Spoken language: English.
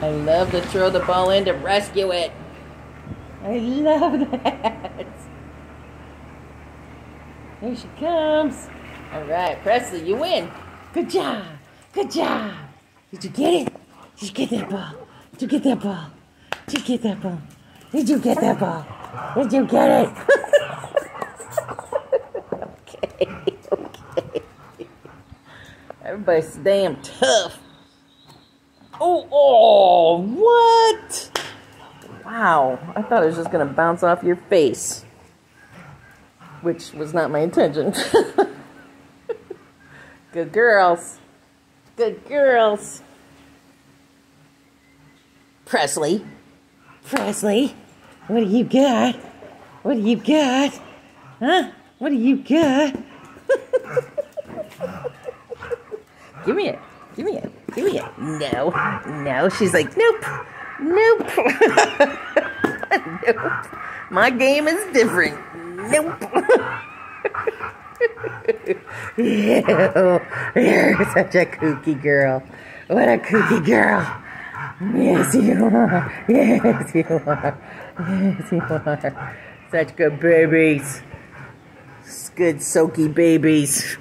I love to throw the ball in to rescue it. I love that. Here she comes. All right, Presley, you win. Good job. Good job. Did you get it? Did you get that ball? Did you get that ball? Did you get that ball? Did you get that ball? Did you get it? okay, okay. Everybody's damn tough. Oh, oh, what? Wow, I thought it was just gonna bounce off your face, which was not my intention. Good girls. Good girls. Presley. Presley. What do you got? What do you got? Huh? What do you got? Give me it. Give me it. Give me it. No. No. She's like, nope. Nope. nope. My game is different. Nope. you, you're such a kooky girl. What a kooky girl. Yes, you are. Yes, you are. Yes, you are. Such good babies. Good soaky babies.